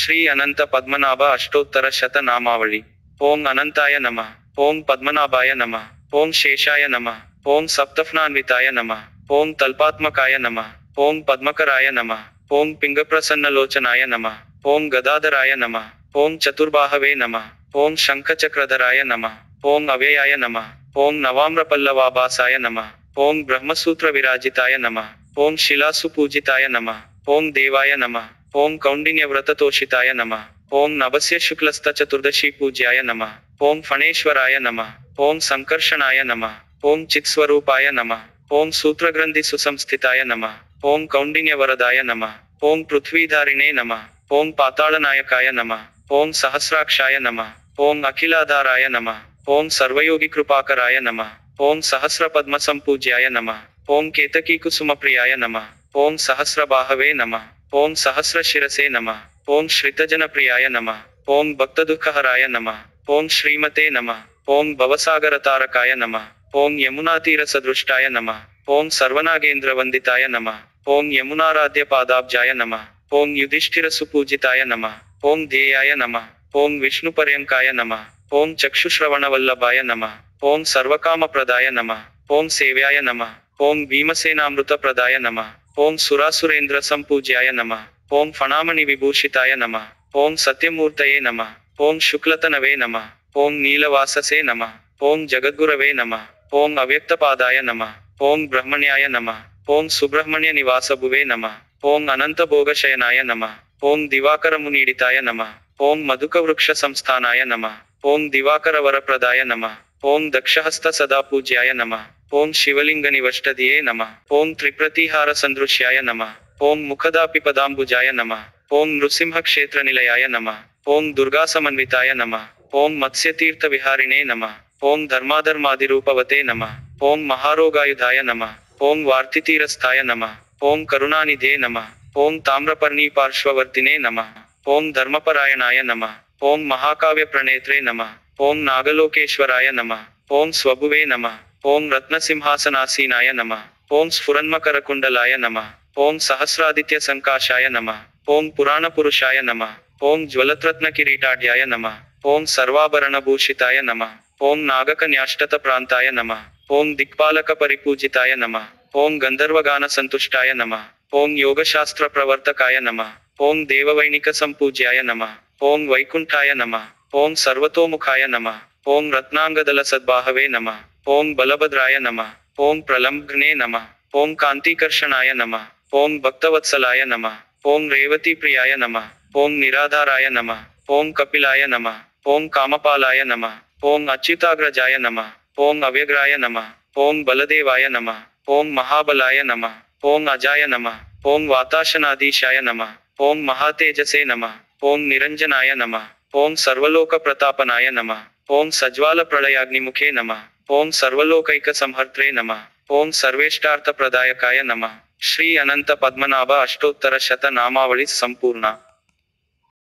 श्री अनंत पद्मनाभ अष्टोत्तर शत नामावली ओं अनंताय नम ओम पद्मनाभाय नम ओम शेषाय नम ओम सप्तफनान्विताय नम ओं तल्पात्मकाय नम ओं पद्मकराय नमः ओं पिंगप्रसन्नलोचनाय नम ओम गदाधराय नम ओं चतुर्बाहवे नम ओं शंखचक्रधराय नम ओं अव्ययाय नम ओं नवाम्रपल्लवाभासाय नम ओं ब्रह्मसूत्र विराजिताय नम ओं शिलासुपूजिताय नम ओं देवाय नमः ओं कौंडिन्य व्रततोषिताय नमः ओं नवस्य शुक्लस्त चतुर्दशी पूज्याय नमः ओं फणेश्वराय नमः ओं संकर्षणाय नमः ओं चित्स्वरूपाय नमः ओं सूत्रग्रंथि सुसंस्थिताय नम ओं कौंडिन्य वरदाय नम ओं पृथ्वीधारिणे नम ओं पातालनायकाय नम ओं सहस्राक्षाय नम ओं अखिलाधाराय नम ओं सर्वयोगी नम नमः ओं सहस्रपद्म संपूज्याय ओं केतकी कुसुम ओं सहस्रबाहवे नमः ఓం సహస్రశిరసే నమ ఓం శ్రితజనప్రియాయ నమ ఓం భక్తదుఃఖహరాయ నమ ఓం శ్రీమతే నమ ఓం భవసాగరతారకాయ నమ ఓం యమునాతీరసదృష్టాయ నమ ఓం సర్వనాగేంద్రవందితాయ నమ ఓం యమునారాధ్య పాదాబ్జాయ నమ ఓం యుధిష్ఠిరసుపూజితాయ నమ ఓం ధ్యేయాయ నమ ఓం విష్ణుపర్యంకాయ నమ ఓం చక్షుశ్రవణవల్లభాయ నమ ఓం సర్వకామప్రదాయ నమ ఓం సేవ్యాయ నమ ఓం భీమసేనామృతప్రదాయ నమ ఓం సురాసురేంద్ర సంపూజ్యాయ నమ ఓం ఫణామణి విభూషితాయ నమ ఓం సత్యమూర్తయే నమ ఓం శుక్లతనవే నమ ఓం నీలవాససే నమ ఓం జగద్గురవే నమ ఓం అవ్యక్తపాదాయ నమ ఓం బ్రహ్మణ్యాయ నమ ఓం సుబ్రహ్మణ్య నివాసభువే నమ ఓం అనంతభోగశయనాయ నమ ఓం దివాకరమునీడితాయ నమ ఓం మధుకవృక్ష సంస్థానాయ నమ ఓం దివాకరవరప్రదాయ నమ ఓం దక్షహస్త సదాపూజ్యాయ నమ ओं शिवलिंग निवष्टे नम ओं त्रिप्रतिहार संदृश्याय नम ओं मुखदापिपदाम्बुजाय नम ओं नृसिंहक्षेत्र निलयाय नम ओं दुर्गा समन्विताय नम ओं मत्स्यतीर्थ विहारिणे नम ओं धर्माधर्मादिपवते नम ओं महारोगायुधाय नम ओं वार्तितीरस्थाय नम ओं करुणानिधे नम ओं ताम्रपर्णी पार्श्ववर्तिने ओं धर्मपरायणाय नम ओं महाकाव्य प्रणेत्रे नम ओं नागलोकेश्वराय नम ओं स्वभुवे नमः ओं रत्न सिंहासनासीनाय नम ओं स्फुरन्मकुंडलाय नम ओं सहस्रादि संकाशा नम ओं पुराणपुरुषाय नम ओं ज्वलत्नकिरीटाड्याय नम ओं सर्वाभरणूषिताय नम ओं नागकन्याष्टत प्रांताय नम ओं दिक्पालकपरिपूजिताय नम ओं गंधर्वगान संतुष्टाय नम ओं योगशास्त्र प्रवर्तकाय नम ओं देववैनिक संपूज्याय नम ओं वैकुंठाय नम ओं सर्वतोमुखाय नम ఓం రత్నాంగదల సద్బాహవే నమ ఓం బలభద్రాయ నమ ఓం ప్రలంఘ్నే నమ ఓం కాంతికర్షణాయ నమ ఓం భక్తవత్సలాయ నమ ఓం రేవతి ప్రియాయ నమ ఓం నిరాధారాయ నమ ఓం కపిలాయ నమ ఓం కామపాలాయ నమ ఓం అచ్యుతాగ్రజాయ నమ ఓం అవ్యగ్రాయ నమ ఓం బలదేవాయ నమ ఓం మహాబలాయ నమ ఓం అజాయ నమ ఓం వాతాశనాధీశాయ నమ ఓం మహాతేజసే నమ ఓం నిరంజనాయ నమ ఓం సర్వలోక ప్రతాపనాయ నమ ఓం సజ్వాల ప్రళయాగ్నిముఖే నమ. ఓం సర్వలోకైక సంహర్త్రే నమ. ఓం సర్వేష్టార్థ ప్రదాయకాయ నమ. శ్రీ అనంత పద్మనాభ అష్టోత్తర శత నామావళి సంపూర్ణ.